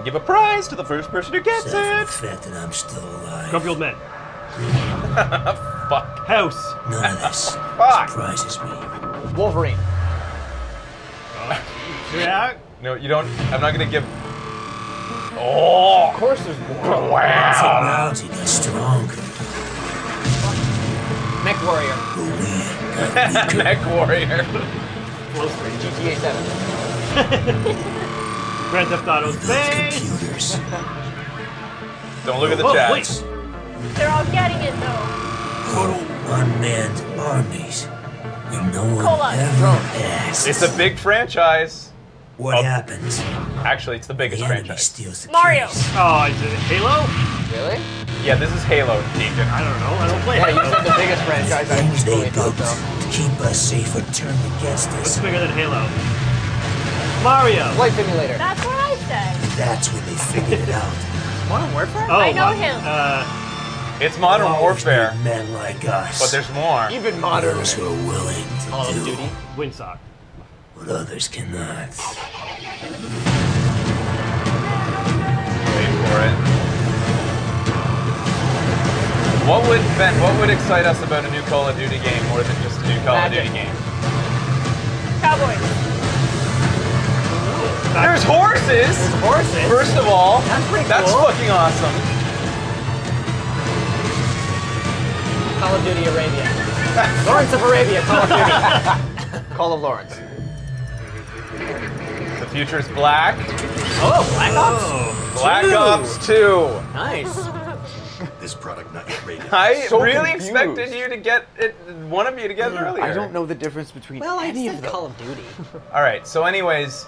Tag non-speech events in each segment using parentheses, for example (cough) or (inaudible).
gonna give a prize to the first person who gets Aside it. from the fact that I'm still alive. Grumpy old man. (laughs) Fuck. House. None of this (laughs) Fuck. surprises me. Wolverine. Yeah. No, you don't. I'm not gonna give. Oh. Of course there's more. Wow. Technology got stronger, Mech Warrior. but we got (laughs) weaker. Mech warrior. GTA 7. Grand Theft Auto Those Space. computers. (laughs) Don't look at the Oh, chat. wait. They're all getting it though. Whole unmanned armies. And no one Cola. ever asks. It's a big franchise. What Oh. happens? Actually, it's the biggest The franchise. steals the Mario. keys. Oh, is it Halo? Really? Yeah, this is Halo, Deacon. I don't know. I don't play Yeah, you Halo. said the biggest franchise. I Things they totally thought built to keep us safe are turned against What's us. bigger than Halo? Mario. Flight Simulator. That's what I said. That's when they figured it out. Modern Warfare? Oh, I know wow. him. Uh, It's Modern Always Warfare, Men like us. but there's more. Even modern. those who are willing to Call of Duty. Windsock. what others cannot. Wait for it. What would Ben? What would excite us about a new Call of Duty game more than just a new Call Magic. of Duty game? Cowboys. There's horses. There's Horses. First of all, That's pretty that's fucking awesome. Call of Duty Arabia. (laughs) Lawrence of Arabia. Call of Duty. (laughs) Call of Lawrence. The future is black. Oh, Black Ops. Oh. Black Two. Ops 2. Nice. (laughs) This product not yet rated. I So really confused. expected you to get it, one of you to get it earlier. I don't know the difference between Well, I any said of them. Call of Duty. All right. So, anyways,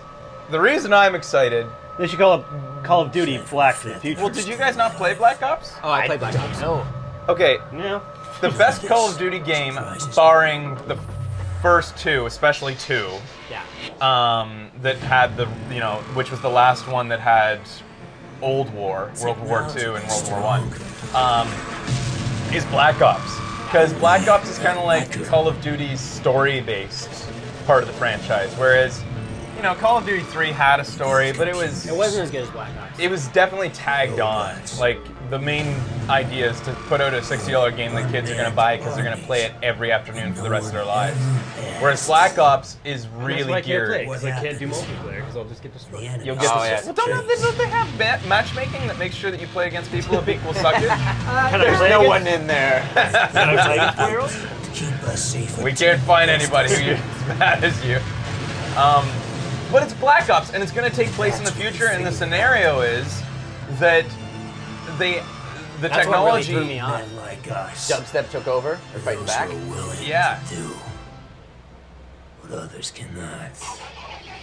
the reason I'm excited. They should call it Call of Duty Black for the future. Well, did you guys not play Black Ops? Oh, I played Black Ops. No. Okay, Yeah. the best Call of Duty game, barring the first two, especially two, Yeah. um, that had the you know, which was the last one that had Old War, World War Two and World War One, um, is Black Ops. Because Black Ops is kind of like Call of Duty's story-based part of the franchise, whereas you know, Call of Duty 3 had a story, but it was It wasn't as good as Black Ops. it was definitely tagged on. Like the main idea is to put out a $60 game that kids are going to buy because they're going to play it every afternoon for the rest of their lives. Whereas Black Ops is That's why really I can't play geared. because I can't do multiplayer because I'll just get destroyed. You'll get Oh, the yeah. well, don't, have, don't they have ma- matchmaking that makes sure that you play against people of equal suckage? Can I play No against- one in there. Can I play against? Keep us safe. we can't find anybody us. who's (laughs) as bad as you. Um, but it's Black Ops, and it's going to take place in the future. And the scenario is that they, the That's what really technology. threw me off. Men like us. Dubstep took over. They're fighting back. who are willing Yeah. to do what others cannot.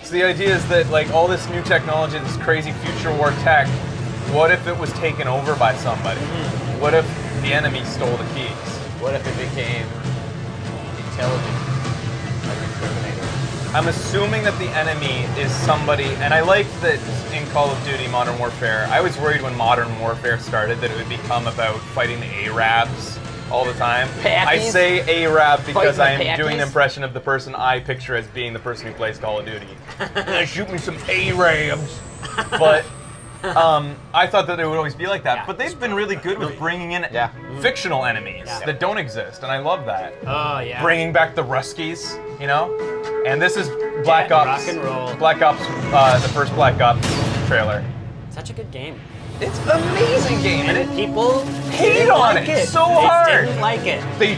So the idea is that like all this new technology, this crazy future war tech, what if it was taken over by somebody? Mm-hmm. What if the enemy stole the keys? What if it became intelligent? Like in Terminator. I'm assuming that the enemy is somebody, and I liked that in Call of Duty Modern Warfare. I was worried when Modern Warfare started that it would become about fighting the Arabs all the time. I say Arab because I am the doing an impression of the person I picture as being the person who plays Call of Duty. (laughs) Shoot me some Arabs. But (laughs) um, I thought that it would always be like that. Yeah. But they've been really good with bringing in Yeah. fictional enemies Yeah. that don't exist, and I love that Oh yeah. bringing back the Ruskies, you know? And this is Black Yeah, Ops. rock and roll. Black Ops, uh, the first Black Ops trailer. Such a good game. It's an amazing game, and it, People Hate didn't on like it so They hard. Didn't like it. they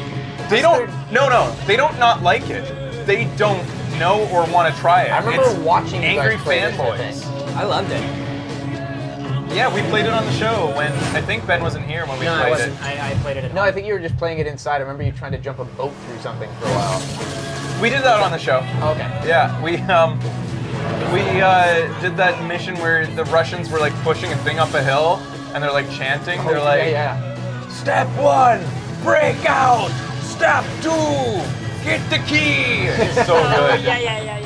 they don't no no they don't not like it. They don't know or want to try it. I remember It's watching angry guys play this, I fanboys. I loved it. Yeah, we played it on the show when I think Ben wasn't here when we No, I played wasn't. it. I, I played it at No, I think you were just playing it inside. I remember you trying to jump a boat through something for a while. We did that on the show. Okay. Yeah, we um we uh, did that mission where the Russians were like pushing a thing up a hill and they're like chanting. They're Oh, like, yeah, yeah. Step one, break out. Step two, get the key. It's so (laughs) good. yeah, yeah, yeah,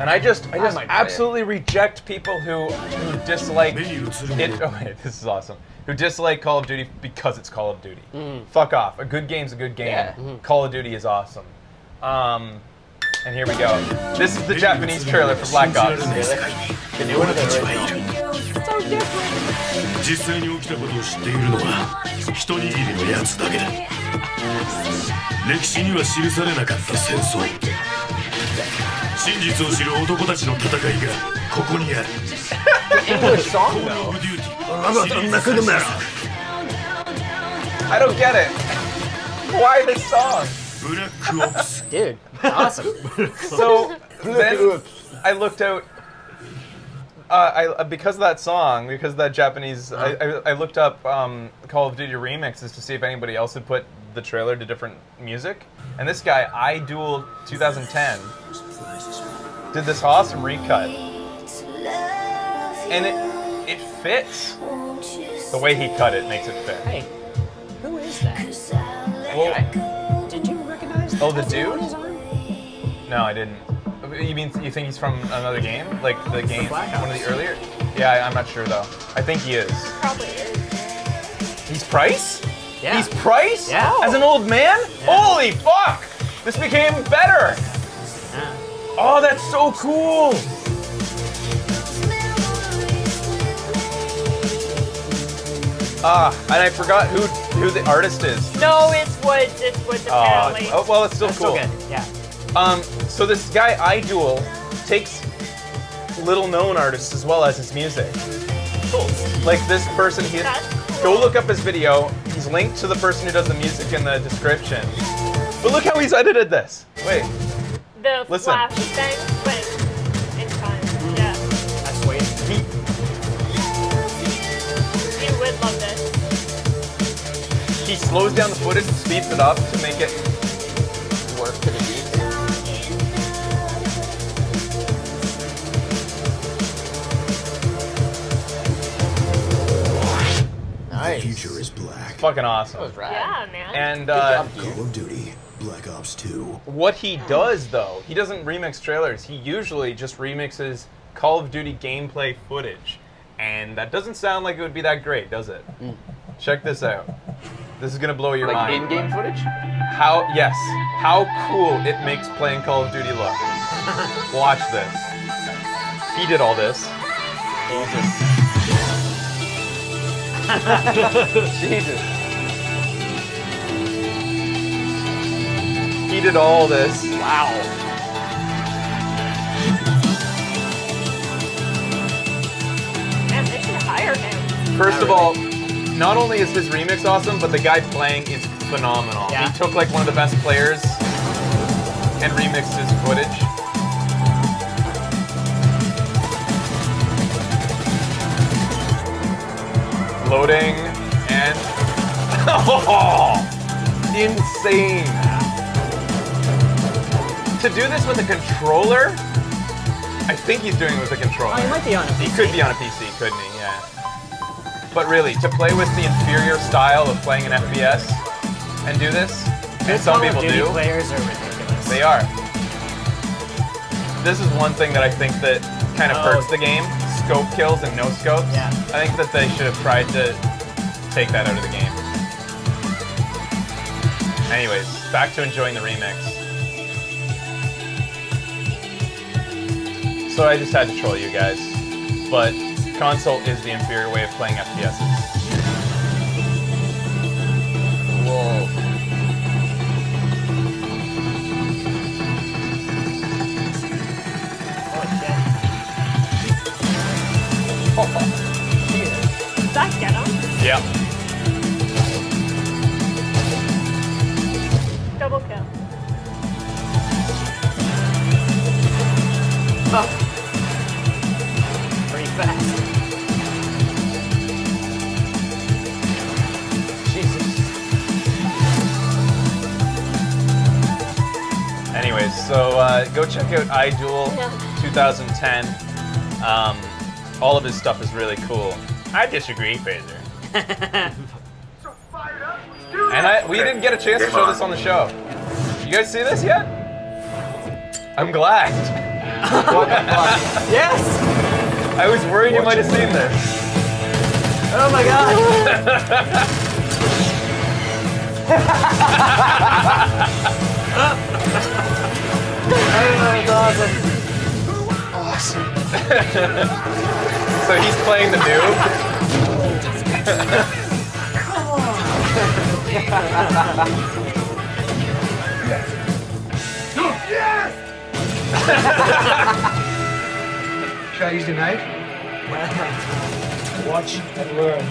And I just, I I just might play it. absolutely reject people who, who dislike it. (laughs) Oh wait, this is awesome. Who dislike Call of Duty because it's Call of Duty? Fuck off. A good game's a good game. Yeah. Call of Duty is awesome. Um, And here we go. This is the Japanese trailer for Black Ops. The new one or the original? So different. 実際に起きたことを知っているのは一握りのやつだけだ歴史には記されなかった戦争 真実を知る男たちの戦いがここにある I don't get it. Why this song? (laughs) Dude, awesome. (laughs) so then I looked out. Uh, I, uh, because of that song, because of that Japanese, I, I, I looked up um, Call of Duty remixes to see if anybody else had put the trailer to different music. And this guy, iDuel 2010, did this awesome recut, and it it fits. The way he cut it makes it fit. Hey, who is that? Well, Did you recognize? Oh, the dude? No, I didn't. You mean you think he's from another game, like the game, Black one of the earlier? Yeah, I- I'm not sure though. I think he is. Probably is. He's Price. Yeah. He's Price. Yeah. As an old man. Holy fuck! This became better. Oh, that's so cool. Ah, and I forgot who who the artist is. No, it's what It's Oh, apparently. oh well, it's still That's cool. so good. Yeah. Um, so this guy iDuel takes little known artists as well as his music. Cool. Like this person, he That's go look up his video. He's linked to the person who does the music in the description. But look how he's edited this. Wait, The Listen. flash thing, but in time. Yeah. That's sweet. he You would love this. he slows down the footage and speeds it up to make it. Work to the beat. Nice. The Future is black. Fucking That awesome. was rad. Yeah, man. And uh, job. Call of Duty, Black Ops 2. what he does though, he doesn't remix trailers. He usually just remixes Call of Duty gameplay footage, and that doesn't sound like it would be that great, does it? Check this out. This is gonna blow your Like mind. in-game footage? How yes, how cool it makes playing Call of Duty look. (laughs) Watch this. He did all this. Jesus. (laughs) He did all this. Wow. Man, they should hire him. First of all, not only is his remix awesome, but the guy playing is phenomenal. Yeah. He took like one of the best players and remixed his footage. Loading and oh, (laughs) insane. To do this with a controller, I think he's doing it with a controller. Oh, he might be on a He PC. could be on a PC, couldn't he? Yeah. But really, to play with the inferior style of playing an FPS and do this, and some Call of people Duty do, players are ridiculous. they are. This is one thing that I think that kind of Oh. hurts the game: scope kills and no scopes. Yeah. I think that they should have tried to take that out of the game. Anyways, back to enjoying the remix. So I just had to troll you guys, but console is the inferior way of playing FPSs. Does that get him? Yeah. Double kill. Pretty fast. Jesus. Anyways, so uh, go check out iDuel Yeah. 2010. Um, all of his stuff is really cool. I disagree, Fraser. and I, we didn't get a chance to show this on the show. You guys see this yet? I'm glad. What the fuck? Yes! I was worried you might have seen this. Oh my god! (laughs) (laughs) Oh (laughs) So he's playing the noob. Should I use the knife? Watch and learn.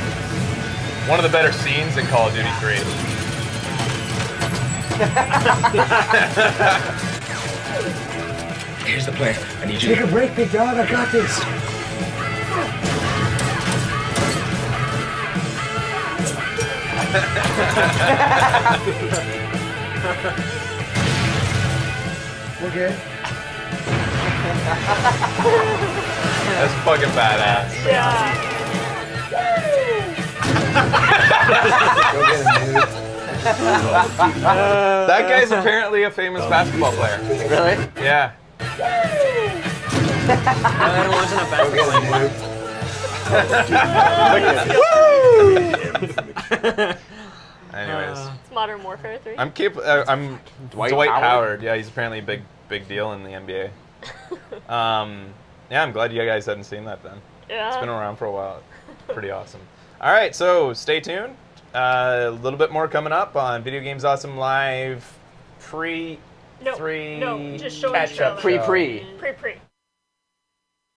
(laughs) One of the better scenes in Call of Duty 3. Here's the plan. I need you. Take a break, big dog. I got this. We're good. That's fucking badass. Yeah. (laughs) That guy's apparently a famous basketball player. Really? Yeah. Everyone wasn't a basketball get him. Anyways, It's Modern Warfare 3. I'm keep. Uh, I'm Dwight, Dwight Howard? Howard? Yeah, he's apparently a big, big deal in the NBA. (laughs) um, yeah, I'm glad you guys hadn't seen that then. yeah. It's been around for a while. Pretty awesome. All right, so stay tuned. Uh, a little bit more coming up on Video Games Awesome Live pre no, three no, just show Catch up. the Pre pre. Pre pre.